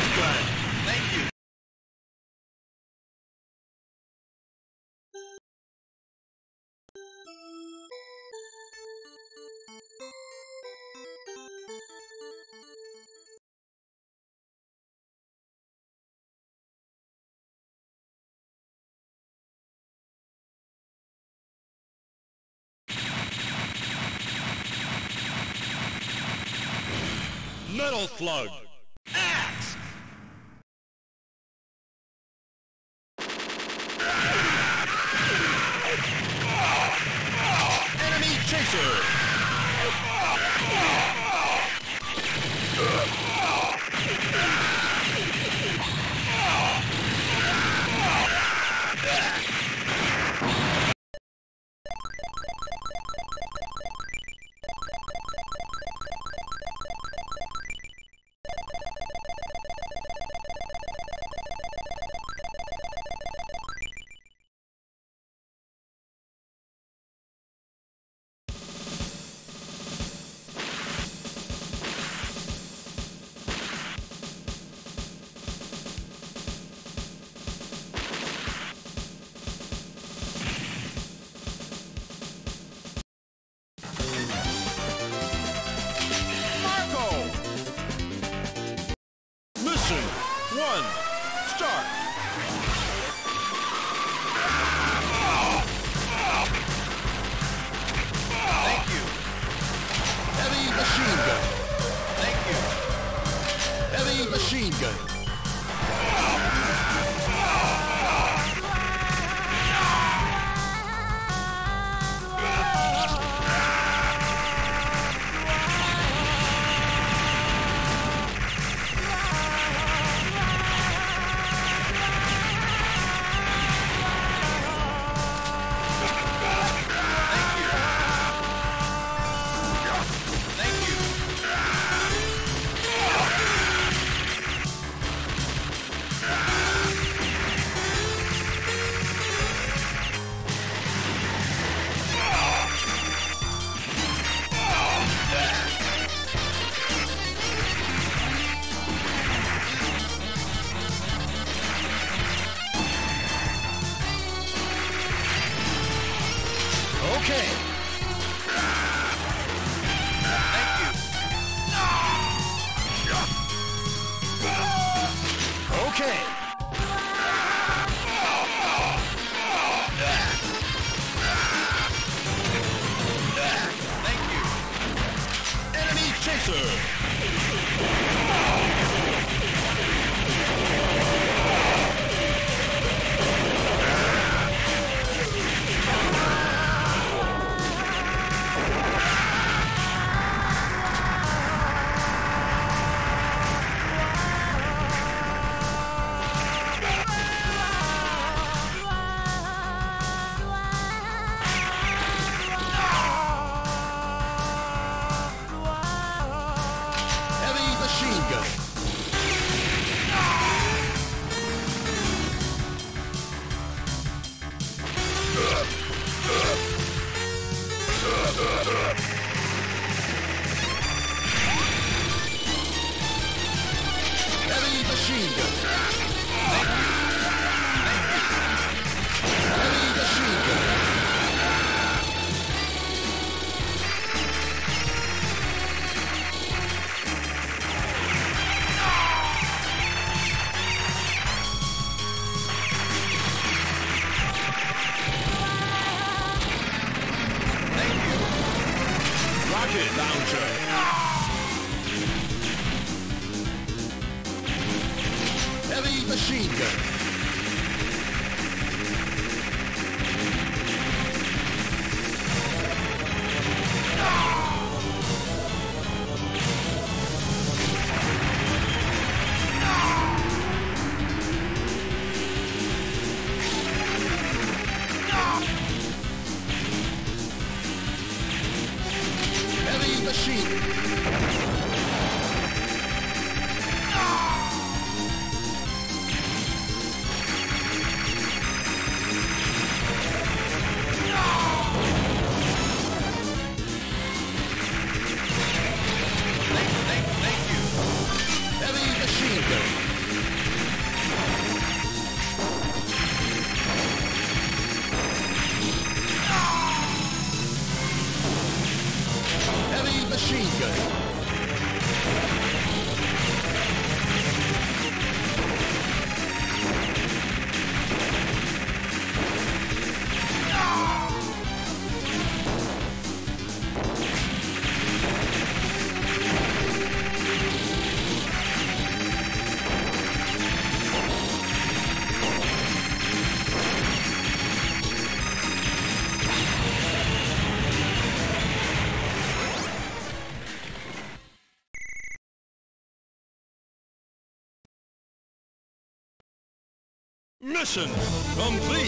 Thank you. Metal Slug. Axe. Machine gun. machine gun. Mission complete.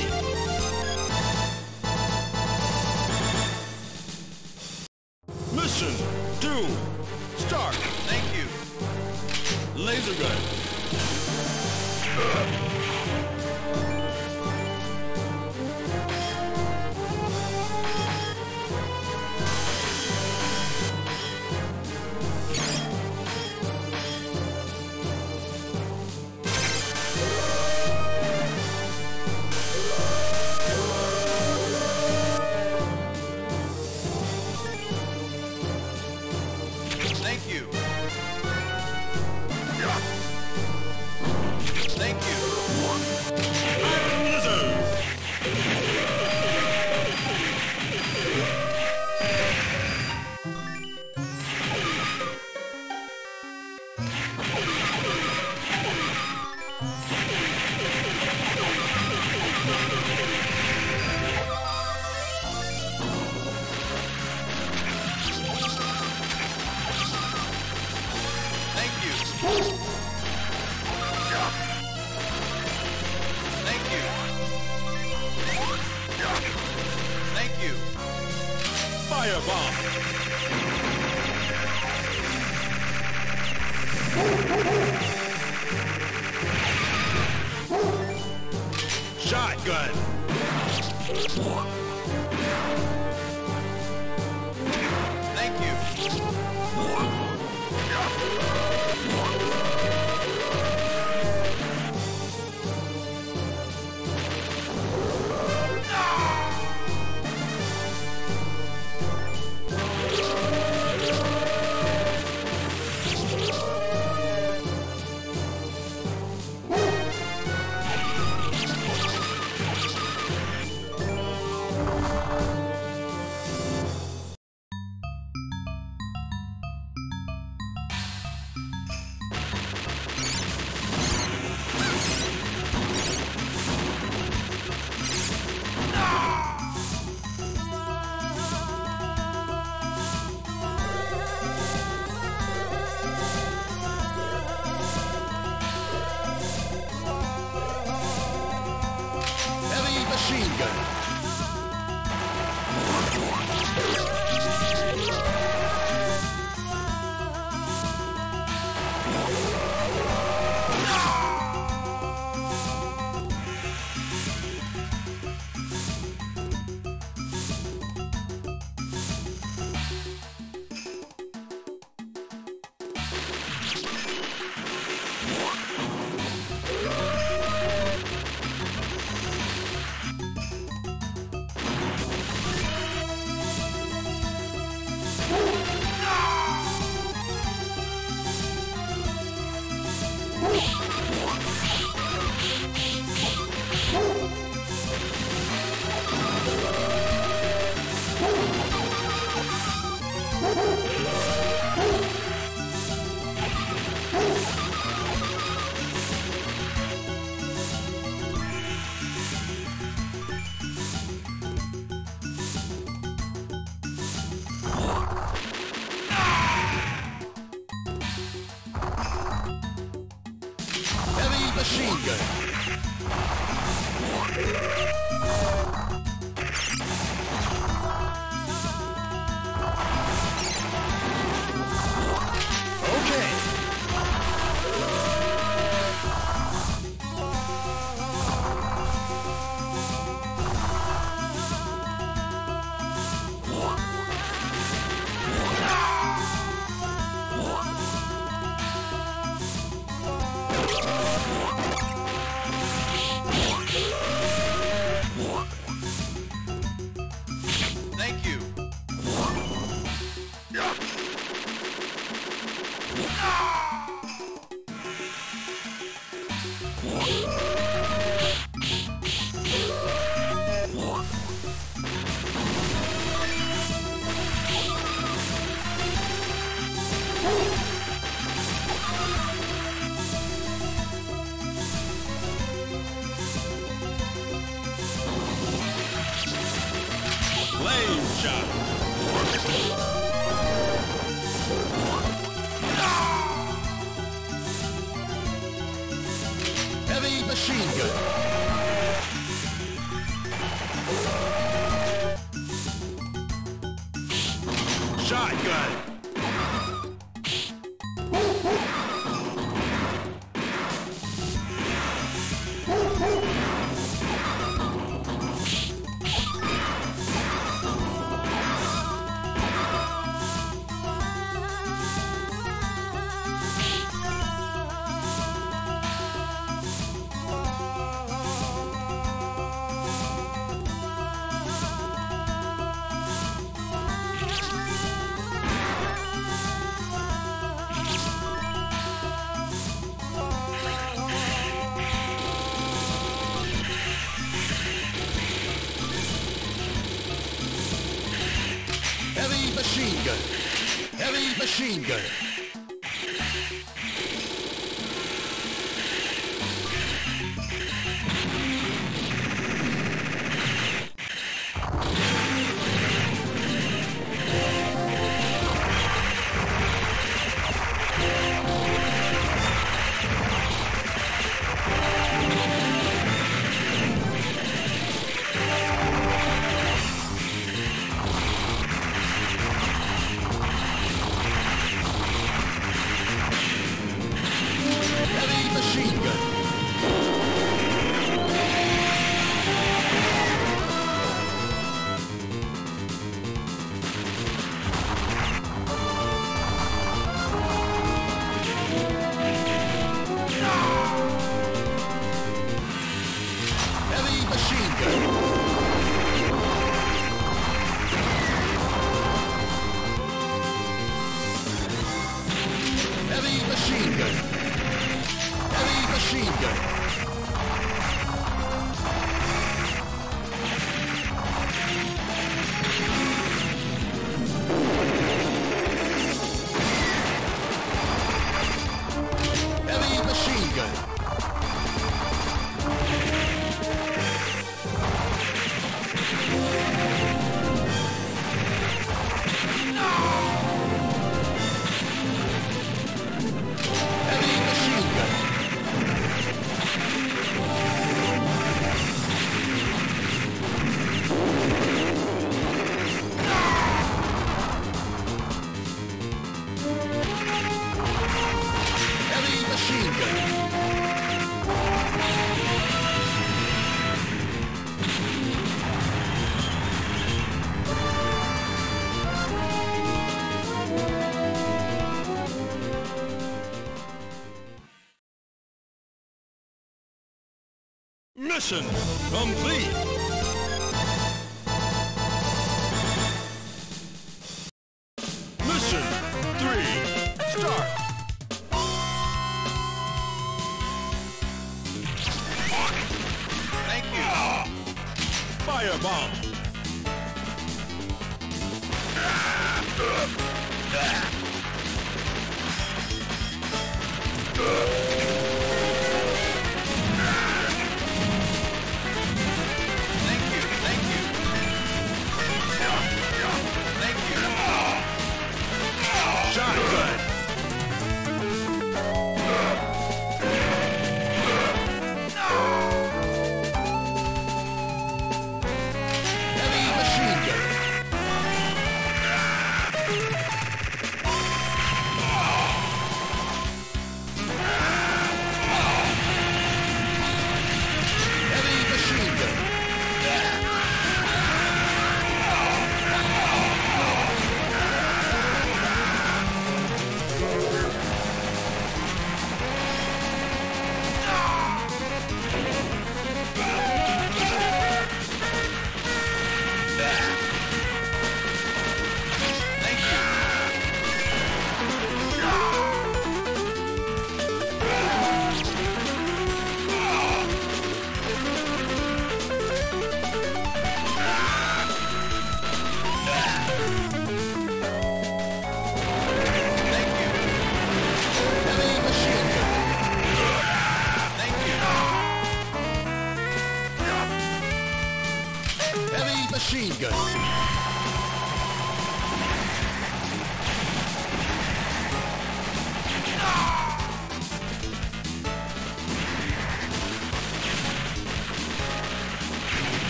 Mission complete.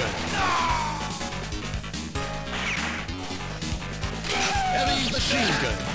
Machine. Heavy machine gun.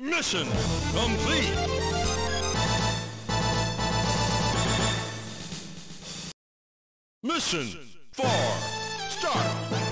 Mission complete. Mission four. Start.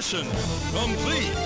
Mission complete.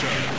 Thank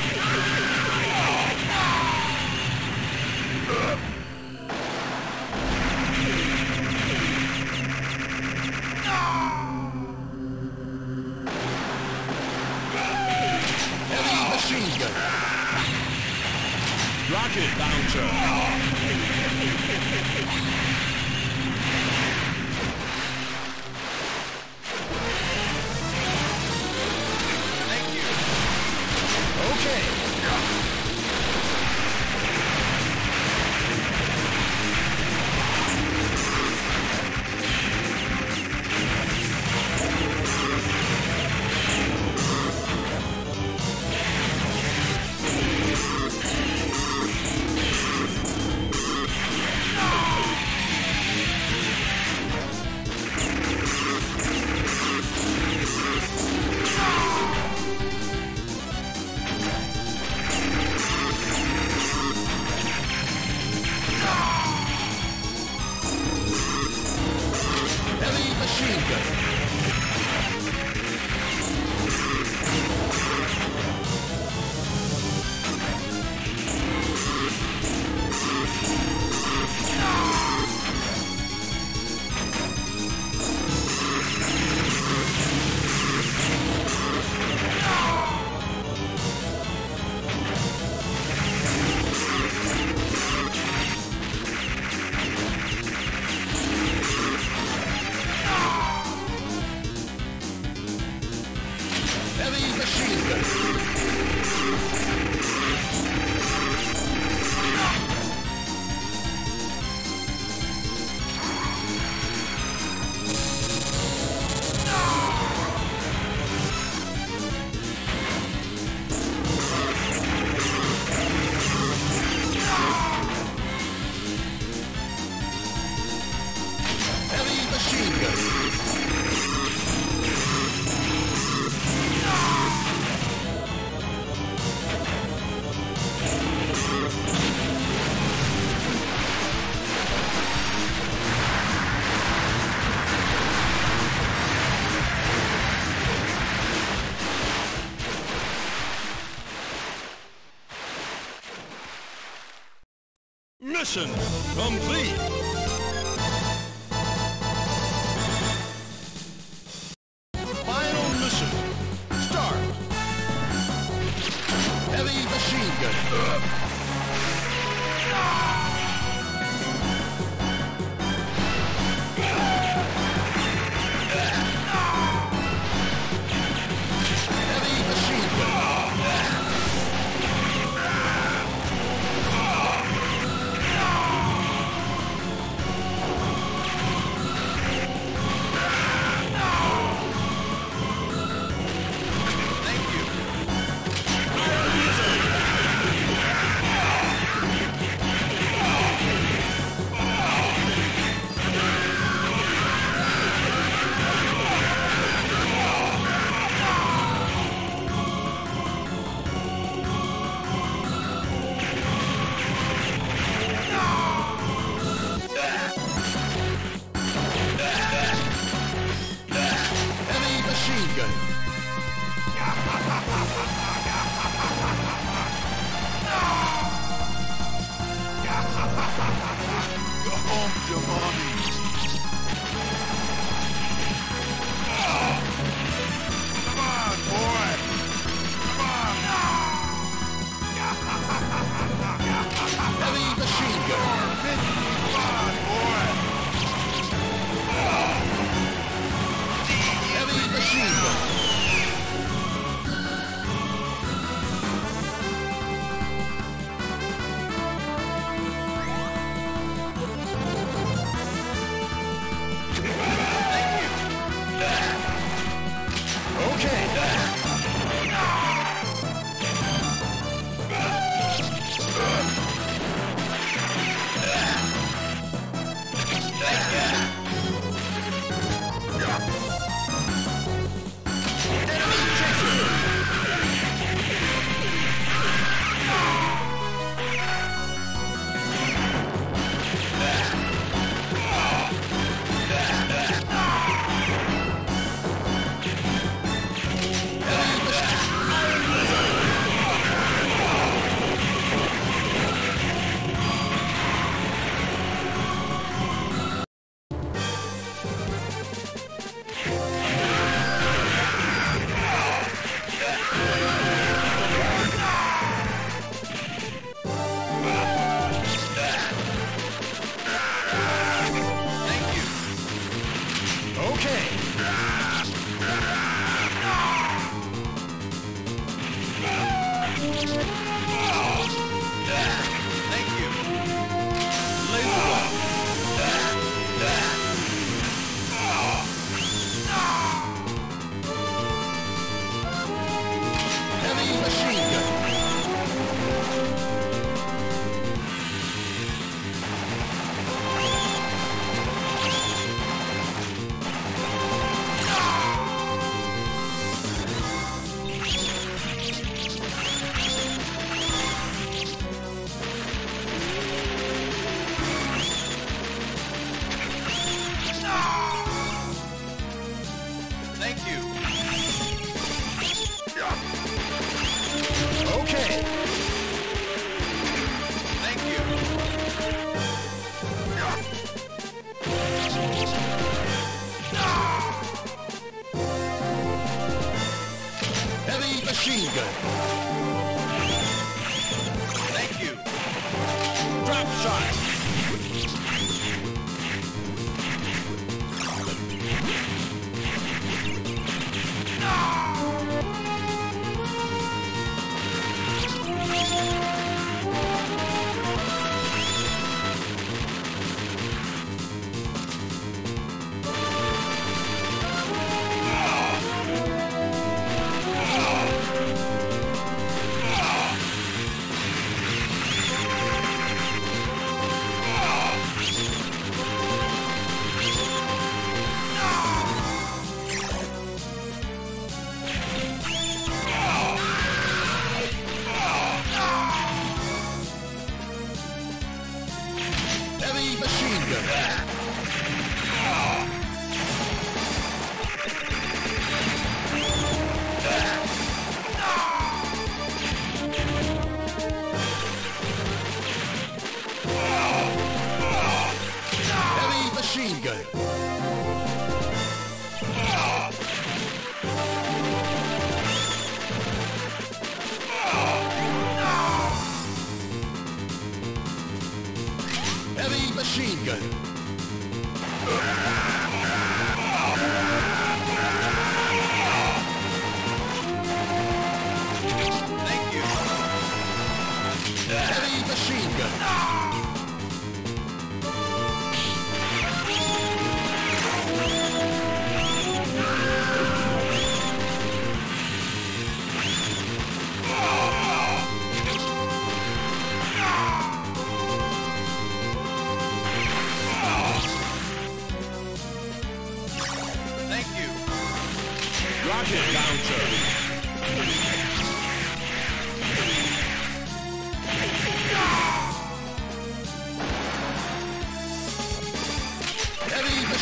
Heavy complete.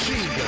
Heavy